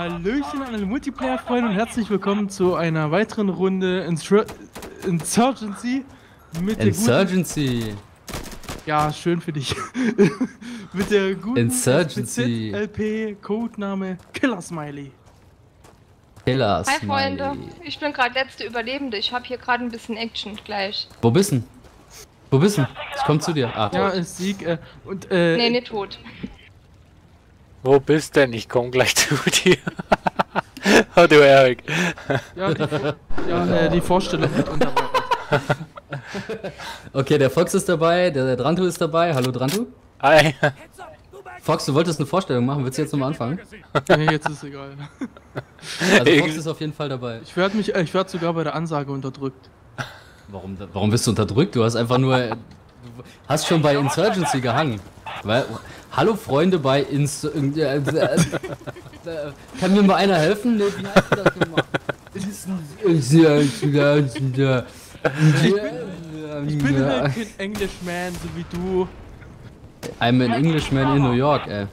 Hallöchen an alle Multiplayer-Freunde und herzlich willkommen zu einer weiteren Runde Instru Insurgency mit der Insurgency. guten... Ja, schön für dich. mit der guten Insurgency. LP Codename Killer Smiley. Killer Hi Freunde, ich bin gerade letzte Überlebende. Ich habe hier gerade ein bisschen Action gleich. Wo bist du? Wo bist du? Ich komm zu dir. Ah, Ja, ist Sieg. Äh, und äh, Nee, nicht tot. Wo bist denn? Ich komm gleich zu dir. oh, du Erik. ja, die, ja, äh, die Vorstellung wird unterbrochen. okay, der Fox ist dabei, der, der Drantu ist dabei. Hallo Drantu. Hi. Fox, du wolltest eine Vorstellung machen, willst du jetzt nochmal anfangen? nee, jetzt ist egal. Also Fox ist auf jeden Fall dabei. Ich werde mich, äh, ich werde sogar bei der Ansage unterdrückt. Warum, warum bist du unterdrückt? Du hast einfach nur. Du hast schon bei Insurgency gehangen. Weil, hallo Freunde bei Ins. Äh, äh, äh, äh, kann mir mal einer helfen? Nee, wie heißt das nochmal? Ich bin halt kein Englishman, so wie du. I'm an Englishman in New York, ey.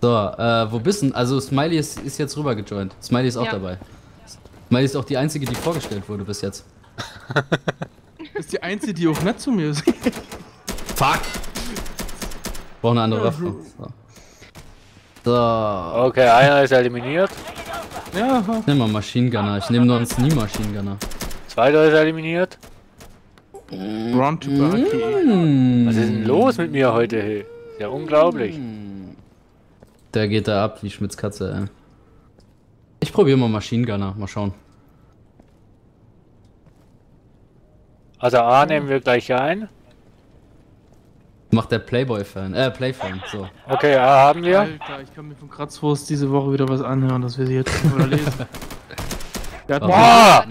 So, äh, wo bist du? Also Smiley ist, ist jetzt rüber gejoint. Smiley ist auch Ja. dabei. Smiley ist auch die einzige, die vorgestellt wurde bis jetzt. Ist die einzige, die auch nett zu mir ist. Fuck! Brauche eine andere Waffe. So. so. Okay, einer ist eliminiert. ja, Ich nehme mal Machine Gunner. Ich nehme sonst nie Machine Gunner. Zweiter ist eliminiert. Run to. Hm. Was ist denn los mit mir heute? hey? Ist ja unglaublich. Der geht da ab wie Schmitz Katze, ey. Ich probiere mal Machine Gunner. Mal schauen. Also A nehmen wir gleich ein. Macht der Playboy-Fan. Äh, Play-Fan. So. Okay, A haben wir. Alter, ich kann mir von Kratzwurst diese Woche wieder was anhören, das wir sie jetzt oder lesen. Boah!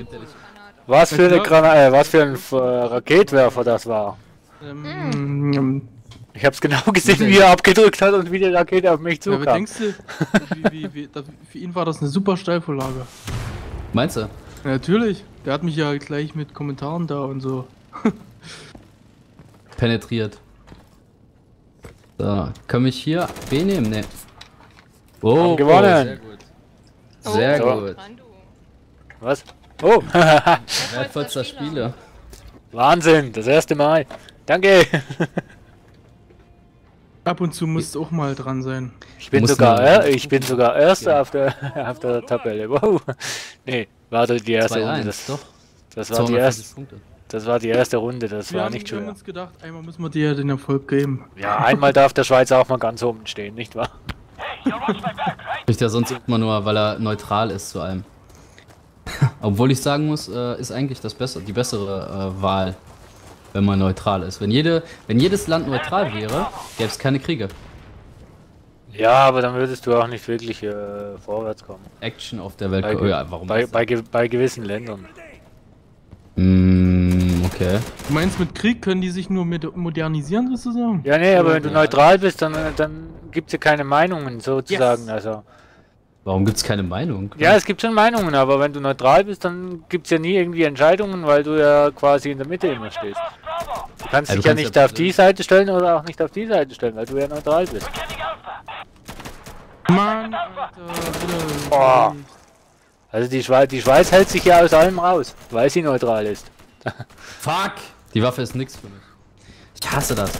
Was für eine Grana äh, was für ein äh, Raketwerfer das war. ähm, ähm, Ich hab's genau gesehen, wie er abgedrückt hat und wie die Rakete auf mich ja, aber zukam. denkst du, wie, wie, wie, für ihn war das eine super Steilvorlage. Meinst du? Ja, natürlich, der hat mich ja gleich mit Kommentaren da und so. Penetriert. So, kann ich hier B nehmen? Ne. Oh, Haben gewonnen. Oh, sehr gut. Sehr Oh, gut. Was? Oh! Wertvollster Spieler. Wahnsinn, das erste Mal. Danke! Ab und zu musst du auch mal dran sein. Ich bin Muss sogar, er, ich bin sogar Erster auf der, auf der Tabelle. Wow! Nee, war die erste 2-1, Runde. Das, doch. das, war die 240 erste, Punkte. Das war die erste Runde, das Wir war haben, nicht wir haben uns gedacht, einmal müssen wir dir den Erfolg geben. Ja, einmal darf der Schweizer auch mal ganz oben stehen, nicht wahr? Spricht ja sonst immer nur, weil er neutral ist zu allem. Obwohl ich sagen muss, äh, ist eigentlich das bessere, die bessere äh, Wahl, wenn man neutral ist. Wenn, jede, wenn jedes Land neutral wäre, gäbe es keine Kriege. Ja, aber dann würdest du auch nicht wirklich äh, vorwärts kommen. Action auf der Welt. Bei, Oh, ja, warum? bei, bei, bei gewissen Ländern. Mm, okay. Du meinst, mit Krieg können die sich nur mit modernisieren, sozusagen? Ja, nee, aber wenn du Ja. neutral bist, dann, dann gibt's ja keine Meinungen sozusagen. Yes. Also, Warum gibt es keine Meinung? ja, es gibt schon Meinungen, aber wenn du neutral bist, dann gibt's ja nie irgendwie Entscheidungen, weil du ja quasi in der Mitte immer stehst. Du kannst Ja, du dich ja kannst nicht ja auf die Seite stellen oder auch nicht auf die Seite stellen, weil du ja neutral bist. Mann, Alter. Also die Schweiz, die Schweiz hält sich ja aus allem raus, weil sie neutral ist. Fuck! Die Waffe ist nix für mich. Ich hasse das.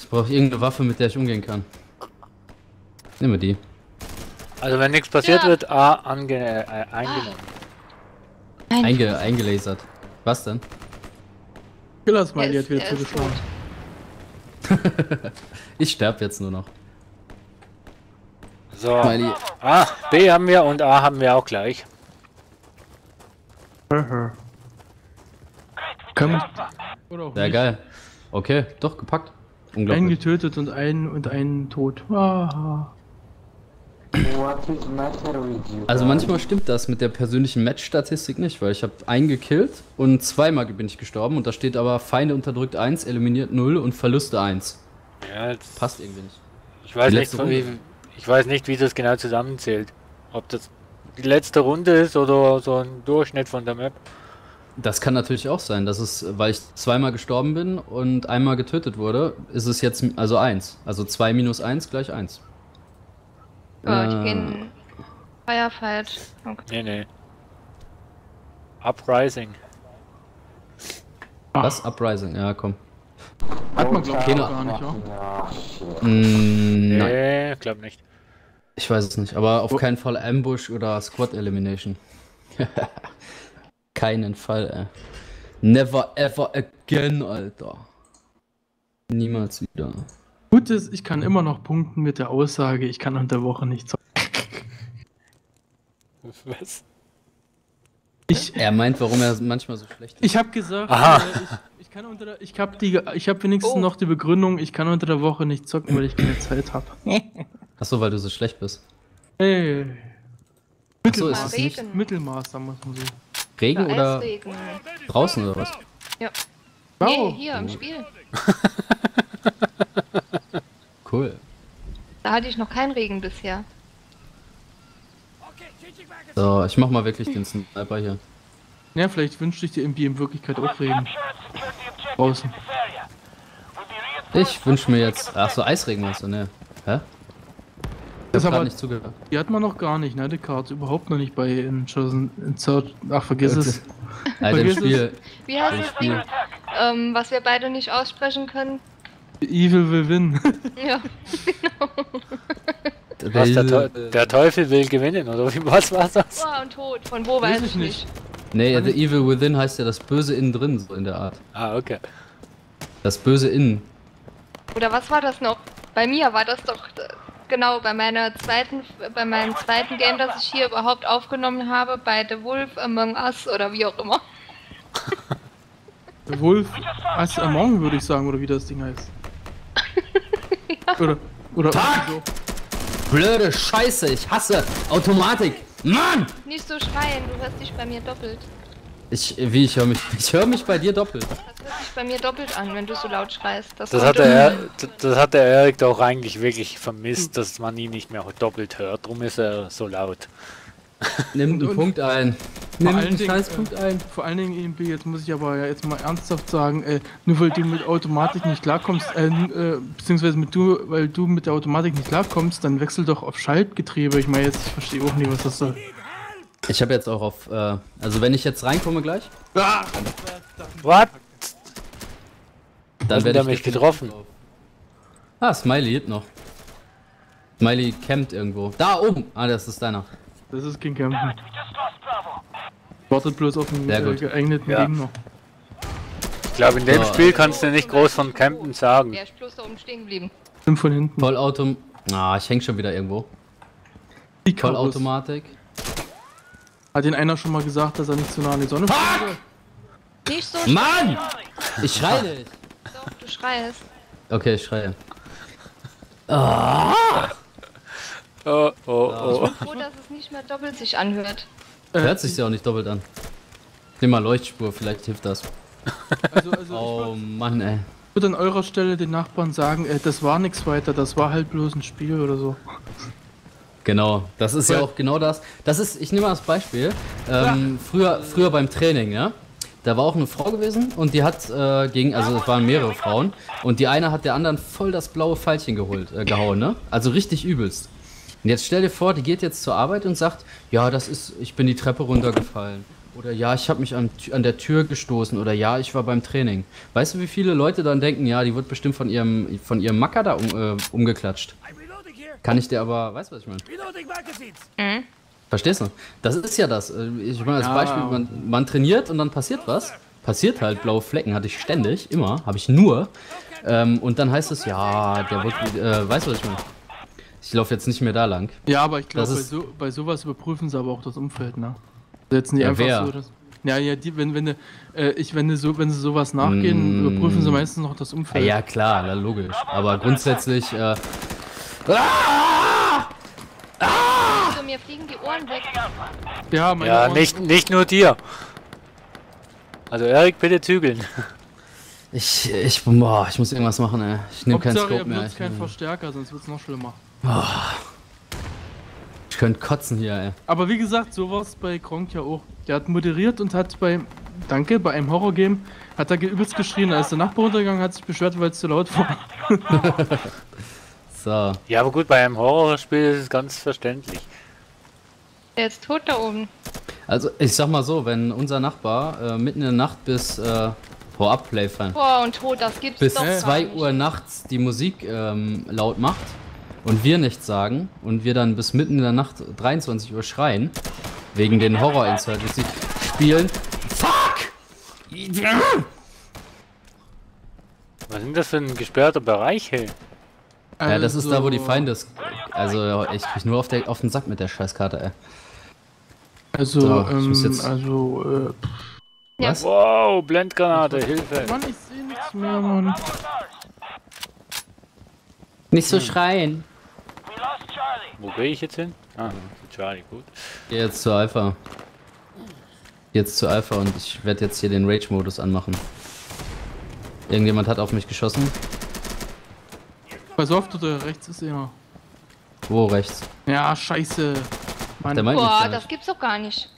Ich brauche irgendeine Waffe, mit der ich umgehen kann. Nehmen wir die. Also wenn nichts passiert Ja. wird, A ange äh, eingenommen. Einge eingelasert. Was denn? Killer Er Smiley ist, hat wieder er zugeschlagen. Ich sterbe jetzt nur noch. So. A, B haben wir und A haben wir auch gleich. Sehr nicht. geil. Okay, doch, gepackt. Einen Unglaublich. getötet und einen und einen tot. Ah. Also manchmal stimmt das mit der persönlichen Match-Statistik nicht, weil ich habe einen gekillt und zweimal bin ich gestorben und da steht aber Feinde unterdrückt 1, eliminiert 0 und Verluste 1. Ja, jetzt, Passt irgendwie nicht. ich, weiß nicht, wie, ich weiß nicht, wie das genau zusammenzählt. Ob das die letzte Runde ist oder so ein Durchschnitt von der Map. Das kann natürlich auch sein, dass es, weil ich zweimal gestorben bin und einmal getötet wurde, ist es jetzt also 1. Also 2 minus 1 gleich 1. Oh, die Äh, gehen Firefight. Okay. Nee, nee. Uprising. Was? Uprising, ja, komm. Hat man, glaube ich, gar nicht, ja? Mm, nein, Nee, glaub nicht. Ich weiß es nicht. Aber auf keinen Fall Ambush oder Squad Elimination. Keinen Fall, ey. Never ever again, Alter. Niemals wieder. Gut ist, ich kann immer noch punkten mit der Aussage, ich kann unter der Woche nicht zocken. Was? Ich, Er meint, warum er manchmal so schlecht ist. ich habe gesagt, Aha. äh, ich, ich kann unter der, ich habe die, ich habe wenigstens Oh. noch die Begründung, ich kann unter der Woche nicht zocken, weil ich keine Zeit habe. Achso, weil du so schlecht bist. Hey, Achso, ist es nicht Regen. Mittelmaß, wir es mal so. Regen Oder oder Eisregen. draußen oder was? Ja. Wow. Nee, hier im Spiel. Cool. Da hatte ich noch keinen Regen bisher. So, ich mach mal wirklich den Sniper hier. Ja, vielleicht wünschte ich dir irgendwie in Wirklichkeit auch Regen. Draußen. Ich wünsch mir jetzt. Ach so, Eisregen meinst du, ne? Hä? Das aber, nicht zugehört. die hat man noch gar nicht, ne, die Karte. Überhaupt noch nicht bei in Chosen, in Search. Ach, vergiss es. Alter, Vergiss es. Spiel. Wie heißt das Spiel. Ähm, was wir beide nicht aussprechen können? Evil will win. Ja. Was, der, Teu- der Teufel will gewinnen, oder wie, was war das? Oh, und tot. Von wo Weiß weiß ich ich nicht. Nee, The Evil Within heißt ja das Böse innen drin, so in der Art. Ah, okay. Das Böse innen. Oder was war das noch? Bei mir war das doch äh, genau bei meiner zweiten, bei meinem zweiten Game, das ich hier überhaupt aufgenommen habe, bei The Wolf Among Us oder wie auch immer. Wolf as Among, würde ich sagen, oder wie das Ding heißt. Oder, oder Tag! so. Blöde Scheiße, ich hasse Automatik. Mann! Nicht so schreien, du hörst dich bei mir doppelt. Ich, wie, ich höre mich, ich höre mich bei dir doppelt. Das hört sich bei mir doppelt an, wenn du so laut schreist. Das kommt hat, der, Er- das hat der Erik doch eigentlich wirklich vermisst, dass man ihn nicht mehr doppelt hört. Drum ist er so laut. Nimm einen und- Punkt ein. Nimm einen Dingen, scheiß äh, Punkt ein. Vor allen Dingen, EMP, jetzt muss ich aber ja jetzt mal ernsthaft sagen, äh, nur weil du mit Automatik nicht klarkommst, äh, äh, beziehungsweise mit du, weil du mit der Automatik nicht klarkommst, dann wechsel doch auf Schaltgetriebe. Ich meine, jetzt ich verstehe auch nicht, was das soll. Ich habe jetzt auch auf, äh, also wenn ich jetzt reinkomme gleich, Ah, What? dann werde er ich mich getroffen? auf- Ah, Smiley lebt noch. Smiley campt irgendwo. Da oben. Ah, das ist deiner. das ist kein Campen. Wartet bloß auf einen Sehr äh, gut. geeigneten Ja. Gegner. Ich glaube, in dem So. Spiel kannst du nicht groß von Campen sagen. Der ist bloß da oben stehen geblieben. Fünf von hinten. Vollautom. Ah, ich häng schon wieder irgendwo. Die. Vollautomatik. Hat den einer schon mal gesagt, dass er nicht zu nah an die Sonne soll? Nicht so Mann! Ich schreie nicht. doch, du schreist. Okay, ich schreie. Oh, oh, oh. Froh, dass es nicht mehr doppelt sich anhört. Äh, Hört sich ja auch nicht doppelt an. Nimm mal Leuchtspur, vielleicht hilft das. Also, also Oh Mann, ey. ich würde an eurer Stelle den Nachbarn sagen, äh, das war nichts weiter, das war halt bloß ein Spiel oder so. Genau, das ist ja auch genau das. Das ist, ich nehme mal das Beispiel. Ähm, früher, früher beim Training, ja. Da war auch eine Frau gewesen und die hat äh, gegen, also es waren mehrere Frauen und die eine hat der anderen voll das blaue Pfeilchen geholt, äh, gehauen, ne? Also richtig übelst. Und jetzt stell dir vor, die geht jetzt zur Arbeit und sagt, ja, das ist, ich bin die Treppe runtergefallen. Oder ja, ich habe mich an, an der Tür gestoßen. Oder ja, ich war beim Training. Weißt du, wie viele Leute dann denken, ja, die wird bestimmt von ihrem, von ihrem Macker da um, äh, umgeklatscht. Kann ich dir aber, weißt du, was ich meine? Verstehst du? Das ist ja das. Äh, Ich meine, als Ja. Beispiel, man, man trainiert und dann passiert was. Passiert halt, blaue Flecken hatte ich ständig, immer, habe ich nur. Ähm, und dann heißt es, ja, der wird, äh, weißt du, was ich meine? Ich laufe jetzt nicht mehr da lang. Ja, aber ich glaube, bei, so, bei sowas überprüfen sie aber auch das Umfeld, ne? Setzen die Ja, einfach wer? so das. Ja, ja, die, wenn, wenn, du, äh, ich, wenn, so, wenn sie sowas nachgehen, Mm. überprüfen sie meistens noch das Umfeld. ja klar, na, logisch. Aber grundsätzlich, äh, Also mir fliegen die Ohren weg. Ja, meine Ja, Ohren- nicht, nicht nur dir. Also Erik, bitte zügeln. ich, ich, boah, ich muss irgendwas machen, ey. Ich nehme keinen Scope mehr. Ich, keinen Verstärker, sonst wird es noch schlimmer. ich könnte kotzen hier, ey. Aber wie gesagt, sowas bei Kronk ja auch. Der hat moderiert und hat bei, danke, bei einem Horrorgame, hat er übelst geschrien. Da ist der Nachbar runtergegangen, hat sich beschwert, weil es zu laut war. So. Ja, aber gut, bei einem Horrorspiel ist es ganz verständlich. Der ist tot da oben. Also, ich sag mal so, wenn unser Nachbar äh, mitten in der Nacht bis, äh, hau ab, Playfan, Boah, und tot, das gibt's bis doch gar 2 nicht. Uhr nachts die Musik ähm, laut macht und wir nichts sagen und wir dann bis mitten in der Nacht 23 Uhr schreien, wegen den Horror-Insurgency spielen. Fuck! Was sind das für ein gesperrter Bereich, hey? Ja, das ist da, wo die Also- Feinde ist. Also, ich krieg nur auf, der, auf den Sack mit der Scheißkarte, ey. Also, So, ich ähm, muss jetzt- also, äh. Was? Wow, Blendgranate, Hilfe. Mann, ich sehe nichts mehr, Mann. Nicht so schreien. Wo gehe ich jetzt hin? Ah, zu Charlie, gut. Geh jetzt zu Alpha. Jetzt zu Alpha und ich werde jetzt hier den Rage-Modus anmachen. Irgendjemand hat auf mich geschossen. Pass auf, du, da rechts ist einer. Wo rechts? Ja, scheiße. Mann, Der Boah, das gibt's doch gar nicht.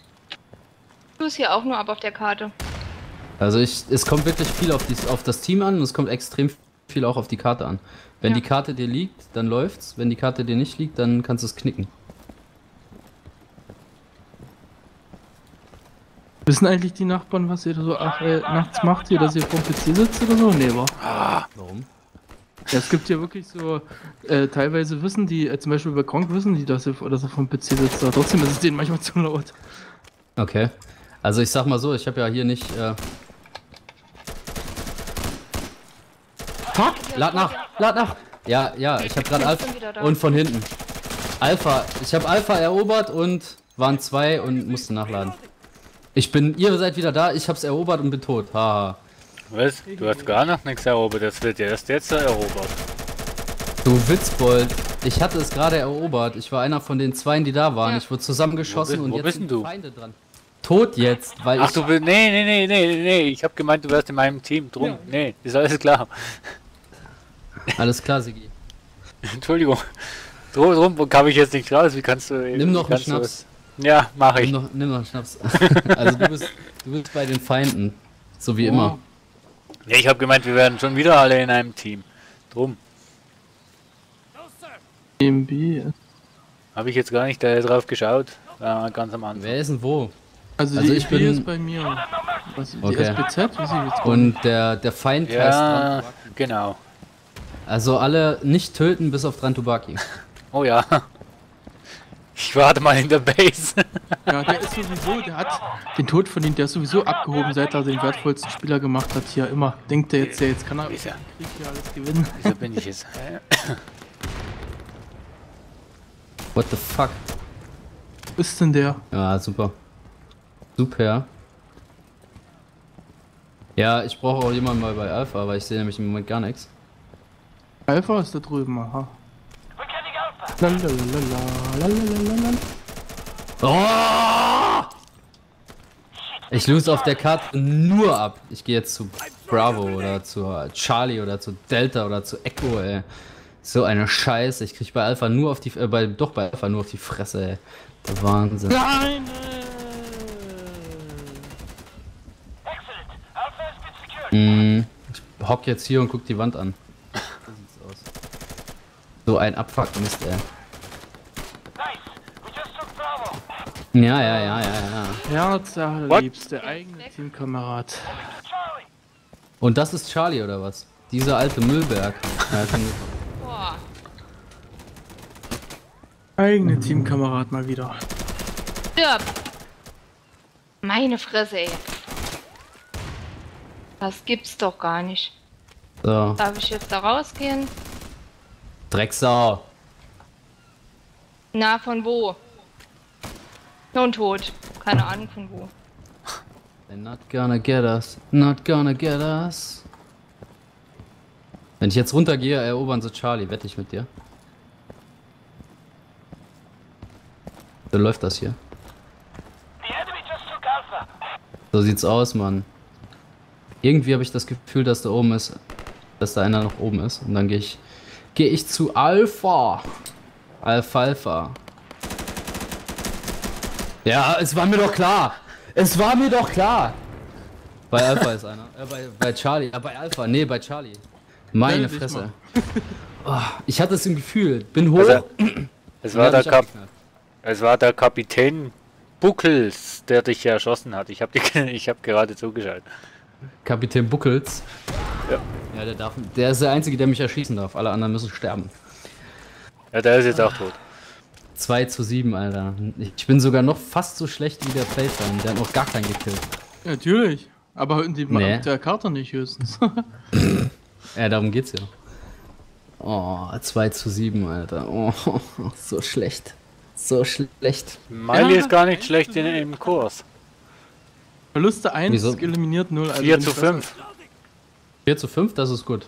Du bist hier auch nur ab auf der Karte. Also ich, es kommt wirklich viel auf, dies, auf das Team an und es kommt extrem viel auch auf die Karte an. Wenn Ja. die Karte dir liegt, dann läuft's. Wenn die Karte dir nicht liegt, dann kannst du es knicken. wissen eigentlich die Nachbarn, was ihr da so ach, äh, nachts macht, hier, dass ihr vom PC sitzt oder so? Nee, wa? Warum? Ja, es gibt ja wirklich so, äh, teilweise wissen die, äh, zum Beispiel bei Kronk wissen die, dass er, dass er vom PC sitzt, aber trotzdem ist es denen manchmal zu laut. Okay. Also ich sag mal so, ich habe ja hier nicht. Äh Fuck! Lad nach! Lad nach! Ja, ja, ich habe gerade Alpha und von hinten. Alpha. Ich habe Alpha erobert und waren zwei und musste nachladen. Ich bin, ihr seid wieder da, ich hab's erobert und bin tot. Haha. Was? Du hast gar noch nichts erobert, das wird ja erst jetzt erobert. Du Witzbold. Ich hatte es gerade erobert. Ich war einer von den Zweien, die da waren. Ja. Ich wurde zusammengeschossen Wo bi- und wo jetzt bist sind du? Feinde dran. Tot jetzt, weil Ach, ich du bist. Nee, nee, nee, nee, nee. Ich hab gemeint, du wärst in meinem Team. Drum. Nee, ist alles klar. alles klar, Sigi. Entschuldigung. Drum, drum kam ich jetzt nicht raus. Wie kannst du. Nimm noch einen kannst du- Schnaps. Ja, mach ich. Nimm noch, nimm noch einen Schnaps. also du bist, du bist bei den Feinden. So wie immer. Ja, ich hab gemeint, wir werden schon wieder alle in einem Team. Drum. EMB. Habe ich jetzt gar nicht äh, drauf geschaut. Äh, ganz am Anfang. Wer ist denn wo? Also, Also die ich EMB bin- ist bei mir. Was, die Okay. SPZ? Wie sie jetzt Und der, der Feind heißt Ja, dran. genau. Also alle nicht töten bis auf Drantubaki. Oh ja. Ich warte mal in der Base. Ja, der ist sowieso, der hat den Tod von ihm, der ist sowieso abgehoben, seit er den wertvollsten Spieler gemacht hat. Hier immer. Denkt er jetzt, ja, jetzt kann er im Ist er. Krieg hier alles gewinnen. Wieso bin ich jetzt? What the fuck? Wo ist denn der? Ja, super. Super. Ja, ich brauche auch jemanden mal bei Alpha, weil ich sehe nämlich im Moment gar nichts. Alpha ist da drüben, aha. Oh! Ich lose auf der Karte nur ab. Ich gehe jetzt zu Bravo oder zu Charlie oder zu Delta oder zu Echo, ey. So eine Scheiße. Ich krieg bei Alpha nur auf die, äh, bei, doch bei Alpha nur auf die Fresse, ey. Der Wahnsinn. Nein! Mm, ich hock jetzt hier und guck die Wand an. So ein Abfuck-Mist, ey. Ja, ja, ja, ja, ja. Herz der What? Liebste, eigene Teamkamerad. Und das ist Charlie oder was? Dieser alte Müllberg. Eigene Teamkamerad mal wieder. Stirb. Meine Fresse, ey. Das gibt's doch gar nicht. so, Darf ich jetzt da rausgehen? Drecksau. Na, von wo? Nun tot. Keine Ahnung von wo. They're not gonna get us. Not gonna get us. Wenn ich jetzt runtergehe, erobern sie Charlie. Wette ich mit dir. So läuft das hier. So sieht's aus, Mann. Irgendwie habe ich das Gefühl, dass da oben ist, dass da einer noch oben ist. Und dann gehe ich, gehe ich zu Alpha. Alfalfa. Ja, es war mir doch klar. Es war mir doch klar. Bei Alpha ist einer. Äh, bei, bei Charlie. Ja, bei Alpha. Nee, bei Charlie. Meine dich Fresse. Oh, ich hatte es im Gefühl. Bin hoch. Also, es, war der Kap es war der Kapitän Buckels, der dich ja erschossen hat. Ich habe ich hab gerade zugeschaltet. Kapitän Buckels. Ja. Ja, der darf. Der ist der Einzige, der mich erschießen darf. Alle anderen müssen sterben. Ja, der ist jetzt auch tot. 2 zu 7, Alter. Ich bin sogar noch fast so schlecht wie der Playfan. Der hat noch gar keinen gekillt. Ja, natürlich. Aber dem Nee. der Karte nicht höchstens. Ja, darum geht's ja. Oh, 2 zu 7, Alter. Oh, so schlecht. So schlecht. Miley Ja. ist gar nicht schlecht in, im Kurs. Verluste 1, Wieso? eliminiert 0. Also 4 wenn zu ich das- 5. 4 zu 5, das ist gut.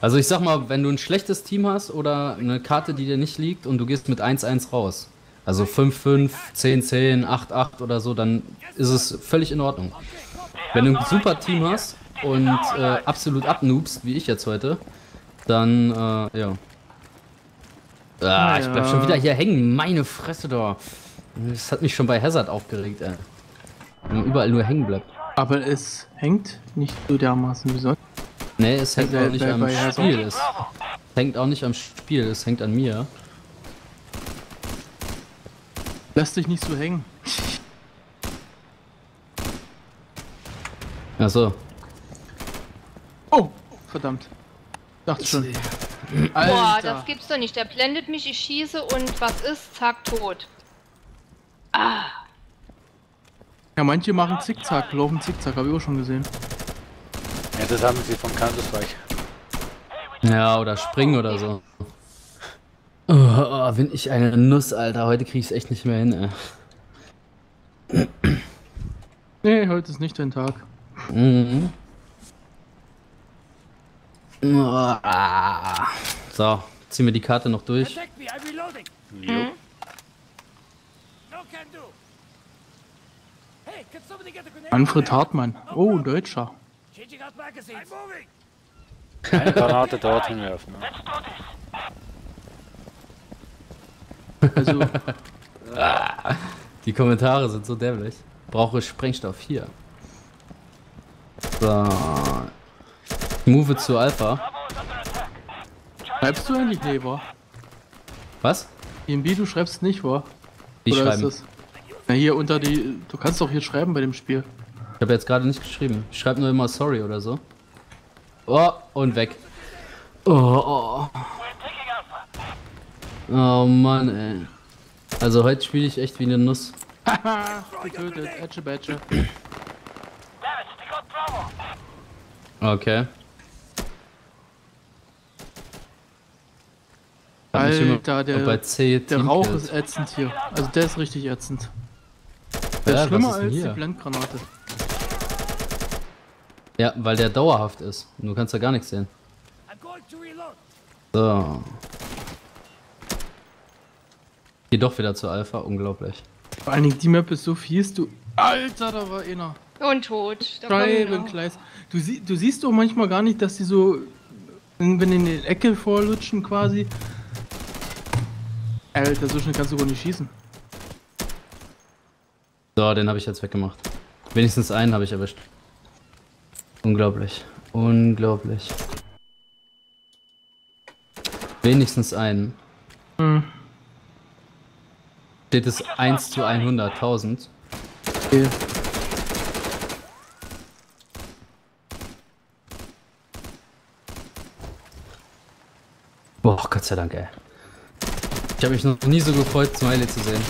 Also ich sag mal, wenn du ein schlechtes Team hast oder eine Karte, die dir nicht liegt und du gehst mit 1-1 raus, also 5-5, 10-10, 8-8 oder so, dann ist es völlig in Ordnung. Wenn du ein super Team hast und äh, absolut abnoobst, wie ich jetzt heute, dann, äh, ja. Ah, ich bleib schon wieder hier hängen, meine Fresse da. Das hat mich schon bei Hazard aufgeregt, ey. Wenn man überall nur hängen bleibt. Aber es hängt nicht so dermaßen besonders. Nee, es hängt auch nicht am. Spiel. Es hängt auch nicht am Spiel, es hängt an mir. Lass dich nicht so hängen. Achso. Oh, verdammt. Dachte schon. Boah, Alter. das gibt's doch nicht. Der blendet mich, ich schieße und was ist? Zack, tot. Ja, manche machen Zickzack, laufen Zickzack, habe ich auch schon gesehen. Ja, das haben sie von Counter-Strike. Ja, oder springen oder so. Oh, oh, bin ich eine Nuss, Alter. Heute krieg ich's echt nicht mehr hin, ey. Nee, heute ist nicht dein Tag. Mhm. Oh, ah. So, ziehen wir die Karte noch durch. Protect Manfred Hartmann. Oh, ein Deutscher. Eine Granate dorthin werfen. Ne? Also, Die Kommentare sind so dämlich. Brauche Sprengstoff hier. So. Move zu Alpha. schreibst du eigentlich? War. Was? EMB, du schreibst nicht, schreiben. ist das? Na, hier unter die. Du kannst doch hier schreiben bei dem Spiel. Ich habe jetzt gerade nicht geschrieben. Ich schreibe nur immer sorry oder so. Oh, und weg. Oh, oh. Oh Mann, ey. Also heute spiele ich echt wie eine Nuss. Haha, getötet. Ätsche, Bätsche. Okay. Alter, der, bei C der Rauch ist ätzend hier. Also der ist richtig ätzend. Der Ja, ist schlimmer ist als die hier? Blendgranate. Ja, weil der dauerhaft ist. Und du kannst da gar nichts sehen. So. Geh doch wieder zu Alpha, unglaublich. Vor allen Dingen, die Map ist so fies, du. Alter, da war einer. Und tot. Scheibenkleis. Du, sie, du siehst doch manchmal gar nicht, dass die so. Wenn die in die Ecke vorlutschen quasi. Alter, so schnell kannst du gar nicht schießen. So, den habe ich jetzt weggemacht. Wenigstens einen habe ich erwischt. Unglaublich. Unglaublich. Wenigstens einen. Hm. Steht es 1 zu 100.000. Okay. Boah, Gott sei Dank, ey. Ich habe mich noch nie so gefreut, Smiley zu sehen.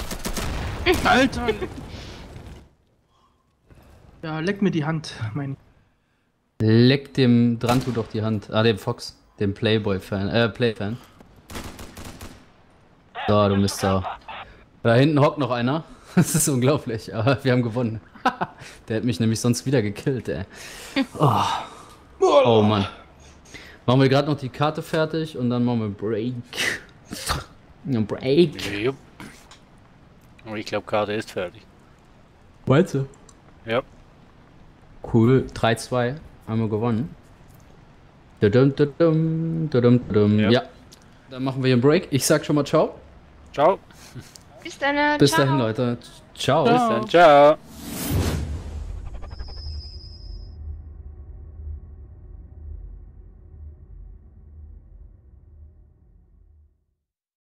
Alter! Ja, leck mir die Hand, mein. Leck dem Drantu doch die Hand. Ah, dem Fox. Dem Playboy-Fan. Äh, Play-Fan. So, du Mister. Da hinten hockt noch einer. Das ist unglaublich, aber wir haben gewonnen. Der hat mich nämlich sonst wieder gekillt, ey. Oh, oh Mann. Machen wir gerade noch die Karte fertig und dann machen wir Break. Ein Break. Jupp. Aber ich glaube, Karte ist fertig. Weißt du? Ja. Cool. 3-2. Haben wir gewonnen. Dudum, dudum, dudum. Ja. Ja. Dann machen wir hier einen Break. Ich sag schon mal ciao. Ciao. Bis dann. Bis ciao. dahin, Leute. Ciao. Ciao. Bis dann. Ciao.